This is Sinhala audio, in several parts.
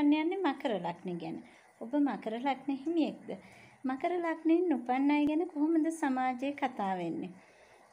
යන්නේ මකර ලග්න ගැන. ඔබ මකර ලග්න හිමියෙක්ද? මකර ලග්නෙන් උපන් අය ගැන කොහොමද සමාජයේ කතා වෙන්නේ?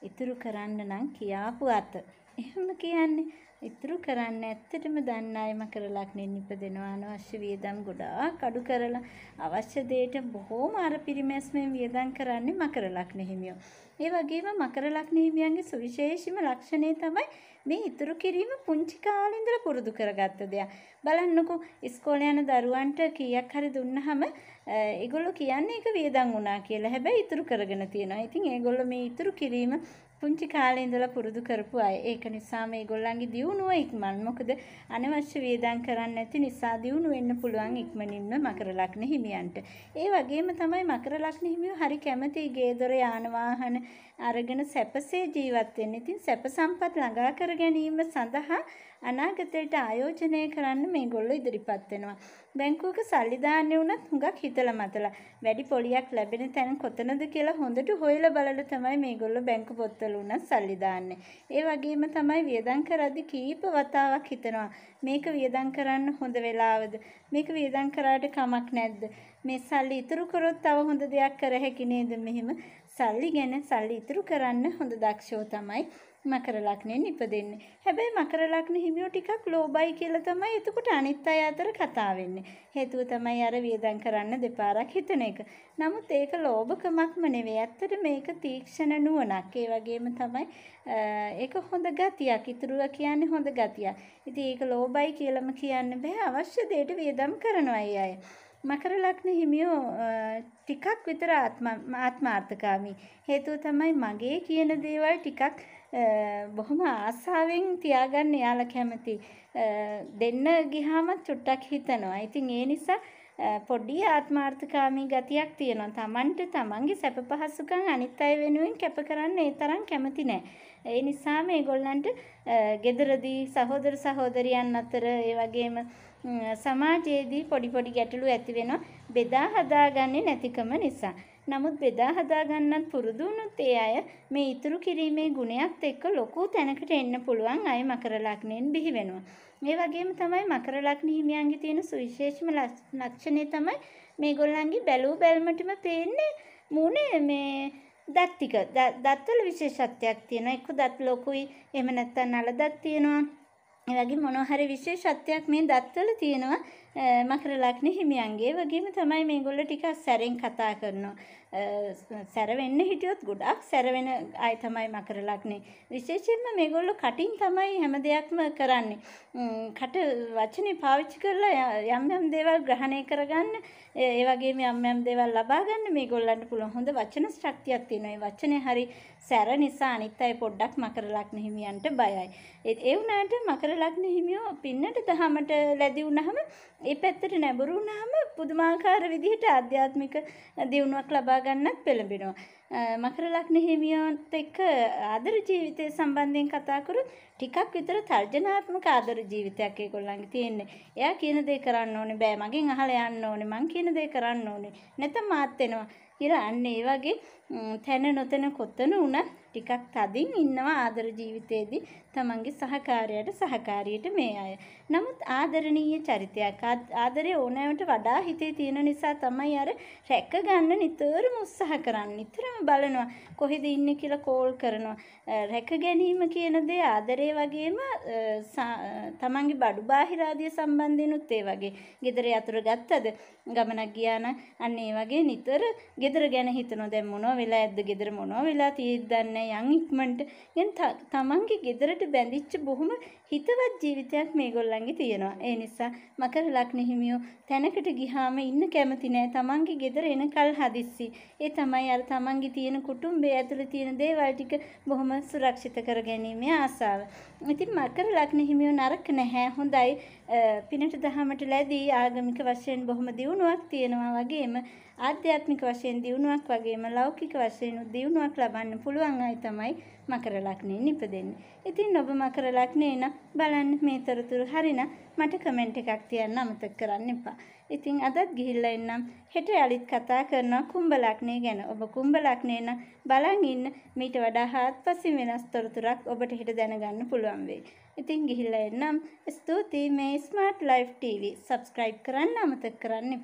ඉතුරු කරන්න නම් කියාපු අත. එහෙම කියන්නේ ඉතුරු කරන්න ඇත්තටම දන්න අය මකර ලග්නෙන් ඉපදෙනවා අනවශ්‍ය වියදම් ගොඩාක් අඩු කරලා අවශ්‍ය දෙයට බොහෝම අර පිරිමැස්මෙන් වියදම් කරන්නේ මකර ලග්න හිමියෝ. ඒ වගේම මකර ලග්න හිමියන්ගේ සුවිශේෂීම ලක්ෂණය තමයි මේ ඉතුරු කිරීම පුංචි කාලේ ඉඳලා පුරුදු කරගත්ත දෙයක්. බලන්නකෝ ඉස්කෝලේ යන දරුවන්ට කීයක් හරි දුන්නාම ඒගොල්ලෝ කියන්නේ ඒක වියදම් වුණා කියලා. හැබැයි ඉතුරු කරගෙන තියෙනවා. ඉතින් ඒගොල්ලෝ මේ ඉතුරු කිරීම පුංචි කාලේ ඉඳලා පුරුදු කරපු අය. ඒක නිසා මේගොල්ලන්ගේ දියුණුව ඉක්මන්. මොකද අනවශ්‍ය වේදම් කරන්නේ නැති නිසා දියුණු වෙන්න පුළුවන් ඉක්මනින්ම මකර ලග්න හිමියන්ට. ඒ වගේම තමයි මකර ලග්න හිමියෝ හරි කැමති ගේ දොර යාන වාහන අරගෙන සැපසේ ජීවත් වෙන්න. ඉතින් සැප සම්පත් ළඟා කර ගැනීම සඳහා අනාගතයට ආයෝජනය කරන්න මේගොල්ලෝ ඉදිරිපත් වෙනවා. බැංකුවක සල්ලි දාන්නේ වුණත් හුඟක් හිතලා මතලා. වැඩි පොලියක් ලැබෙන තැන කොතනද කියලා හොඳට හොයලා බලලා තමයි මේගොල්ලෝ බැංකු පොත්වල උනත් සල්ලි දාන්නේ. ඒ වගේම තමයි වියදම් කරද්දි කීප වතාවක් හිතනවා. මේක වියදම් කරන්න හොඳ වෙලාවද? මේක වියදම් කරාට කමක් නැද්ද? මේ සල්ලි ඉතුරු කරොත් තව හොඳ දෙයක් කර හැකි නේද? මෙහෙම. සල්ලි ගැන සල්ලි ඉතුරු කරන්න හොඳ දක්ෂෝ තමයි මකර ලග්නෙන් ඉපදෙන්නේ. හැබැයි මකර ලග්න හිමියෝ ටිකක් ලෝබයි කියලා තමයි එතකොට අනිත් අය අතර කතා වෙන්නේ. හේතුව තමයි අර වියදම් කරන්න දෙපාරක් හිතන එක. නමුත් ඒක ලෝභකමක්ම නෙවෙයි. ඇත්තට මේක තීක්ෂණ නුවණක්. ඒ වගේම තමයි ඒක හොඳ ගතියක්. ඉතුරුව කියන්නේ හොඳ ගතියක්. ඉතින් ඒක ලෝබයි කියලාම කියන්න බෑ. අවශ්‍ය දෙයට වියදම් කරනවා අය. මකර ලග්න හිමියෝ ටිකක් විතර ආත්මාර්ථකාමී. හේතුව තමයි මගේ කියන දේවල් ටිකක් බොහොම ආසාවෙන් තියාගන්න එයාලා කැමති. දෙන්න ගියාම චුට්ටක් හිතනවා. ඉතින් ඒ නිසා පොඩි ආත්මාර්ථකාමී ගතියක් තියෙනවා. Tamanට Tamanගේ සැප පහසුකම් අනිත් අය වෙනුවෙන් කැප කරන්න ඒ තරම් කැමති නැහැ. ඒ නිසා මේගොල්ලන්ට ගෙදරදී සහෝදර සහෝදරියන් අතර ඒ වගේම සමාජයේදී පොඩි පොඩි ගැටලු ඇති වෙනවා බෙදා හදාගන්නේ නැතිකම නිසා. නමුත් බෙදා හදා ගන්නත් පුරුදු වුණොත් ඒ අය මේ ඉතුරු කිරීමේ ගුණයත් එක්ක ලොකු තැනකට එන්න පුළුවන් අය මකර ලග්නයෙන් බිහි වෙනවා. මේ වගේම තමයි මකර ලග්න හිමියන්ගේ තියෙන සුවිශේෂම ලක්ෂණය තමයි මේගොල්ලන්ගේ බැලූ බැල්මටම පේන්නේ මූණේ මේ දත් ටික දත්වල විශේෂත්වයක් තියෙනවා. එක්ක දත් ලොකුයි එහෙම නැත්නම් නල දත් තියෙනවා. ඒ වගේ මොනවා හරි විශේෂත්වයක් මේ දත්වල තියෙනවා. මකර ලග්න හිමියන්ගේ වගේම තමයි මේගොල්ලෝ ටිකක් සැරෙන් කතා කරනවා. සැර වෙන්න හිටියොත් ගොඩක් සැර වෙන අය තමයි මකර ලග්නේ. විශේෂයෙන්ම මේගොල්ලෝ කටින් තමයි හැම දෙයක්ම කරන්නේ. කට වචනේ පාවිච්චි කරලා යම් යම් දේවල් ග්‍රහණය කරගන්න, ඒ වගේම යම් යම් දේවල් ලබා ගන්න මේගොල්ලන්ට පුළුවන්. හොඳ වචන ශක්තියක් තියෙනවා. ඒ වචනේ හරි සැර නිසා අනිත් අය පොඩ්ඩක් මකර ලග්න හිමියන්ට බයයි. ඒ වුණාට මකර ලග්න හිමියෝ පින්නට දහමට ලැබි වුණාම ඒ පැත්තට නැඹුරු වුණාම පුදුමාකාර විදිහට ආධ්‍යාත්මික දියුණුවක් ලබා ගන්නත් පෙළඹෙනවා. මකර ලග්න හිමියන්ට එක්ක ආදර ජීවිතය සම්බන්ධයෙන් කතා කරොත් ටිකක් විතර තර්ජනාත්මක ආදර ජීවිතයක් ඒගොල්ලන්ගේ තියෙන්නේ. එයා කියන දේ කරන්න ඕනේ බෑ මගෙන් අහලා යන්න ඕනේ මං කියන දේ කරන්න ඕනේ. නැත්නම් මාත් වෙනවා. කියලා අන්න ඒ වගේ තැන නොතැන කොතන වුණත් ටිකක් තදින් ඉන්නවා ආදර ජීවිතේදී තමන්ගේ සහකාරයට සහකාරියට මේ අය. නමුත් ආදරණීය චරිතයක් ආදරේ ඕනෑමට වඩා හිතේ තියෙන නිසා තමයි අර රැක ගන්න නිතරම උත්සාහ කරන්නේ. නිතරම බලනවා කොහෙද ඉන්නේ කියලා කෝල් කරනවා. රැක ගැනීම කියන දේ ආදරේ වගේම තමන්ගේ බඩු බාහිර ආදිය සම්බන්ධෙනුත් ඒ වගේ. ගෙදර යතුරු ගත්තද? ගමනක් ගියා නම් අන්න ඒ වගේ නිතර ගෙදර ගැන හිතනවා. දැන් මොනව වෙලා ඇද්ද? ගෙදර මොනව වෙලා තියෙද්ද දන්නේ යන් ඉක්මනට දැන් තමන්ගේ ගෙදරට බැඳිච්ච බොහොම හිතවත් ජීවිතයක් මේගොල්ලන්ගේ තියෙනවා. ඒ නිසා මකර ලග්න හිමියෝ තැනකට ගිහාම ඉන්න කැමති නෑ. තමන්ගේ ගෙදර එනකල් හදිස්සි. ඒ තමයි අර තමන්ගේ තියෙන කුටුම්බය ඇතුළේ තියෙන දේවල් ටික බොහොම සුරක්ෂිත කර ගැනීමේ ආසාව. ඉතින් මකර ලග්න හිමියෝ නරක නැහැ. හොඳයි. පිනට දහමට ලැබී ආගමික වශයෙන් බොහොම දියුණුවක් තියෙනවා වගේම ආධ්‍යාත්මික වශයෙන් දියුණුවක් වගේම ලෞකික වශයෙන් දියුණුවක් ලබන්න පුළුවන් අය තමයි මකර ලග්නයෙන් ඉපදෙන්නේ. ඉතින් ඔබ මකර ලග්නේ නම් බලන්න මේ තොරතුරු හරිනම් මට කමෙන්ට් එකක් තියන්න අමතක කරන්න එපා. ඉතින් අදත් ගිහිල්ලා එන්නම්. හෙට යලිත් කතා කරනවා කුම්භ ලග්නේ ගැන. ඔබ කුම්භ ලග්නේ නම් බලන් ඉන්න මීට වඩා හාත්පසින් වෙනස් තොරතුරක් ඔබට හෙට දැනගන්න පුළුවන් වෙයි. ඉතින් ගිහිල්ලා එන්නම්. ස්තුතියි මේ ස්මාර්ට් ලයිෆ් TV. සබ්ස්ක්‍රයිබ් කරන්න අමතක කරන්න